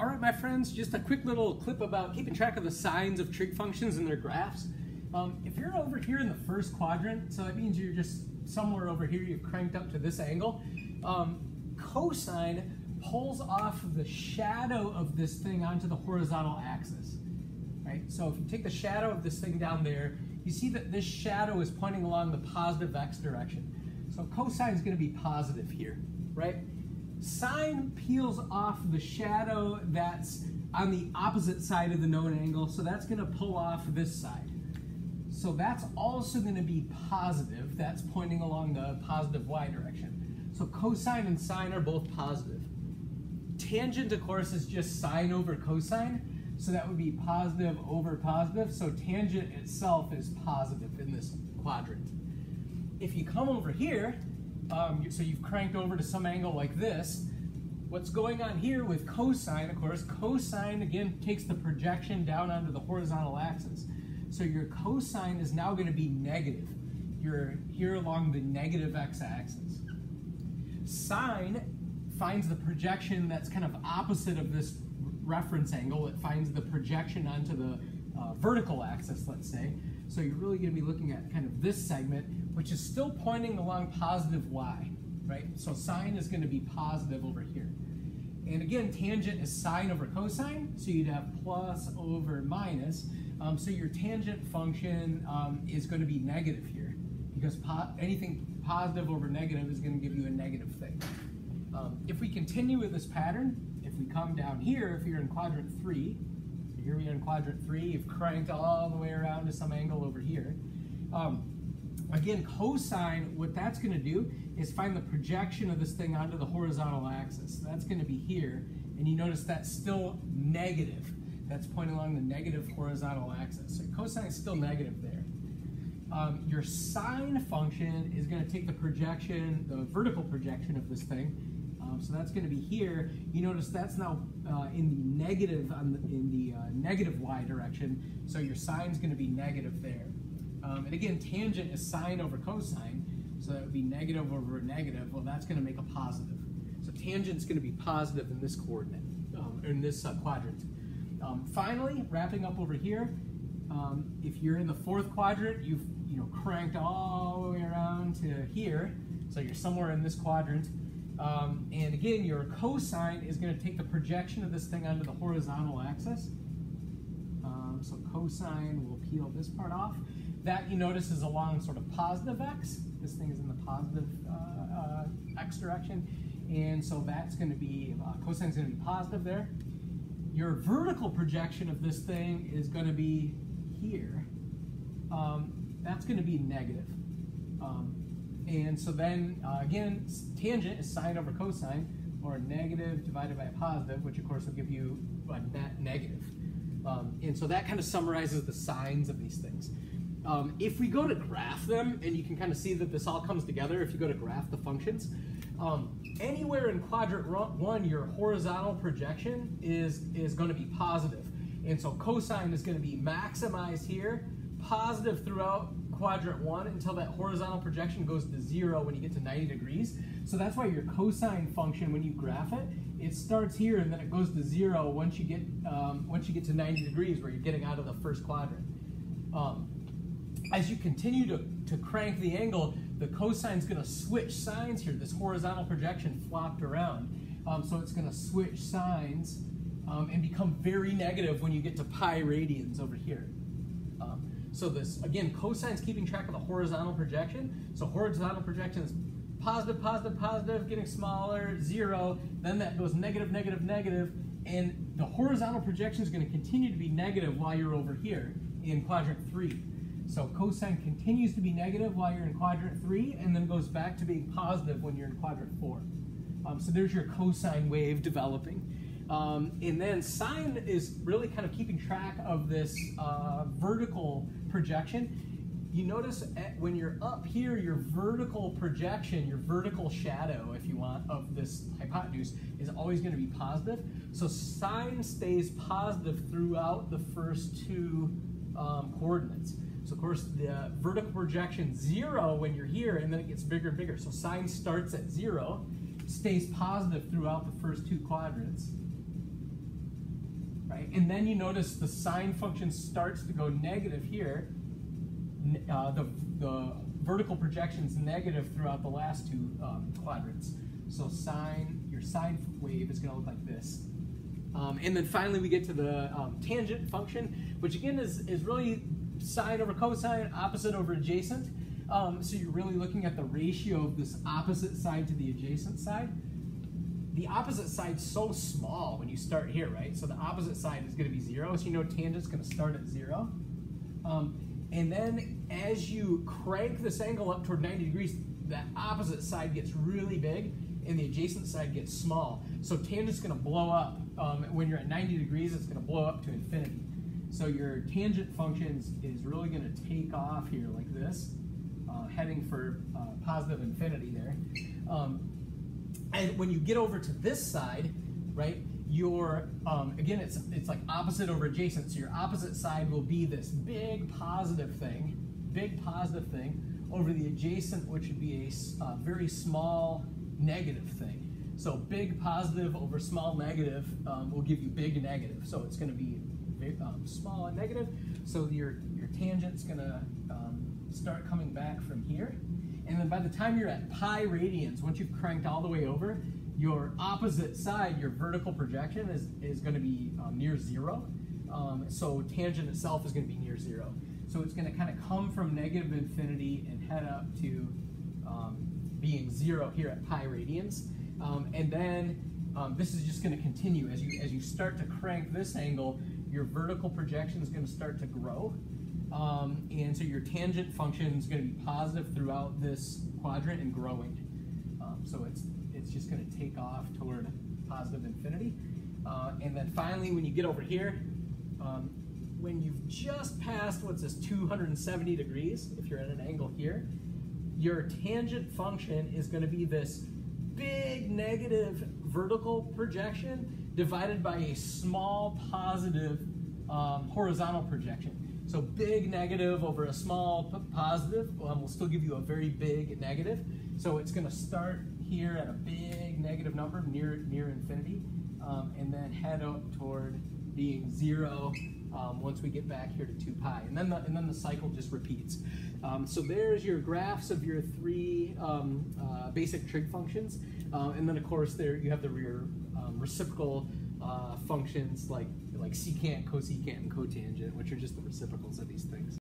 all right, my friends, just a quick little clip about keeping track of the signs of trig functions and their graphs. Um, if you're over here in the first quadrant, so that means you're just somewhere over here, you've cranked up to this angle, um, cosine pulls off the shadow of this thing onto the horizontal axis. Right? So if you take the shadow of this thing down there, you see that this shadow is pointing along the positive x direction. So cosine is going to be positive here, right? Sine peels off the shadow that's on the opposite side of the known angle, so that's going to pull off this side. So that's also going to be positive. That's pointing along the positive y direction. So cosine and sine are both positive. Tangent, of course, is just sine over cosine, so that would be positive over positive. So tangent itself is positive in this quadrant. If you come over here, um, so you've cranked over to some angle like this. What's going on here with cosine, of course, cosine again takes the projection down onto the horizontal axis. So your cosine is now going to be negative. You're here along the negative x-axis. Sine finds the projection that's kind of opposite of this reference angle. It finds the projection onto the uh, vertical axis, let's say. So you're really going to be looking at kind of this segment, which is still pointing along positive y, right? So sine is going to be positive over here. And again, tangent is sine over cosine, so you'd have plus over minus. Um, so your tangent function um, is going to be negative here, because po anything positive over negative is going to give you a negative thing. Um, if we continue with this pattern, if we come down here, if you're in quadrant three, here we are in quadrant three. You've cranked all the way around to some angle over here. Um, again, cosine, what that's going to do is find the projection of this thing onto the horizontal axis. That's going to be here. And you notice that's still negative. That's pointing along the negative horizontal axis. So cosine is still negative there. Um, your sine function is going to take the projection, the vertical projection of this thing, um, so that's going to be here. You notice that's now uh, in the negative on the, in the uh, negative y direction. So your sine is going to be negative there. Um, and again, tangent is sine over cosine. So that would be negative over negative. Well, that's going to make a positive. So tangent is going to be positive in this coordinate, um, in this uh, quadrant. Um, finally, wrapping up over here, um, if you're in the fourth quadrant, you've you know cranked all the way around to here. So you're somewhere in this quadrant. Um, and again, your cosine is going to take the projection of this thing onto the horizontal axis. Um, so cosine will peel this part off. That you notice is along sort of positive x. This thing is in the positive uh, uh, x direction. And so that's going to be, uh, cosine is going to be positive there. Your vertical projection of this thing is going to be here. Um, that's going to be negative. Um, and so then, uh, again, tangent is sine over cosine, or negative divided by a positive, which of course will give you a net negative. Um, and so that kind of summarizes the signs of these things. Um, if we go to graph them, and you can kind of see that this all comes together if you go to graph the functions, um, anywhere in quadrant one, your horizontal projection is, is going to be positive. And so cosine is going to be maximized here, positive throughout quadrant one until that horizontal projection goes to zero when you get to 90 degrees. So that's why your cosine function, when you graph it, it starts here and then it goes to zero once you get um, once you get to 90 degrees where you're getting out of the first quadrant. Um, as you continue to, to crank the angle, the cosine is going to switch signs here. This horizontal projection flopped around. Um, so it's going to switch signs um, and become very negative when you get to pi radians over here. So this, again, cosine is keeping track of the horizontal projection. So horizontal projection is positive, positive, positive, getting smaller, zero. Then that goes negative, negative, negative. And the horizontal projection is going to continue to be negative while you're over here in quadrant three. So cosine continues to be negative while you're in quadrant three and then goes back to being positive when you're in quadrant four. Um, so there's your cosine wave developing. Um, and then sine is really kind of keeping track of this uh, vertical projection. You notice when you're up here, your vertical projection, your vertical shadow, if you want, of this hypotenuse is always going to be positive. So sine stays positive throughout the first two um, coordinates. So of course the vertical projection zero when you're here and then it gets bigger and bigger. So sine starts at zero, stays positive throughout the first two quadrants And then you notice the sine function starts to go negative here. Uh, the, the vertical projection is negative throughout the last two um, quadrants. So sine, your sine wave is going to look like this. Um, and then finally we get to the um, tangent function, which again is, is really sine over cosine, opposite over adjacent. Um, so you're really looking at the ratio of this opposite side to the adjacent side. The opposite side's so small when you start here, right? So the opposite side is going to be zero, so you know tangent's going to start at zero. Um, and then as you crank this angle up toward 90 degrees, that opposite side gets really big and the adjacent side gets small. So tangent's going to blow up. Um, when you're at 90 degrees, it's going to blow up to infinity. So your tangent function is really going to take off here like this, uh, heading for uh, positive infinity there. Um, and when you get over to this side, right, your um, again it's it's like opposite over adjacent. So your opposite side will be this big positive thing, big positive thing over the adjacent, which would be a uh, very small negative thing. So big positive over small negative um, will give you big negative. So it's going to be big, um, small and negative. So your, your tangent's going to um, start coming back from here. And then by the time you're at pi radians, once you've cranked all the way over, your opposite side, your vertical projection, is, is going to be um, near zero. Um, so tangent itself is going to be near zero. So it's going to kind of come from negative infinity and head up to um, being zero here at pi radians. Um, and then um, this is just going to continue as you as you start to crank this angle, your vertical projection is going to start to grow. Um, and so your tangent function is going to be positive throughout this quadrant and growing. Um, so it's it's just going to take off toward positive infinity. Uh, and then finally, when you get over here, um, when you've just passed what's this 270 degrees, if you're at an angle here, your tangent function is going to be this big negative vertical projection divided by a small positive um, horizontal projection. So big negative over a small positive um, will still give you a very big negative. So it's going to start here at a big negative number near near infinity, um, and then head up toward being zero um, once we get back here to 2 pi. And then the, and then the cycle just repeats. Um, so there's your graphs of your three um, uh, basic trig functions. Uh, and then of course there you have the rear um, reciprocal uh, functions like, like secant, cosecant, and cotangent, which are just the reciprocals of these things.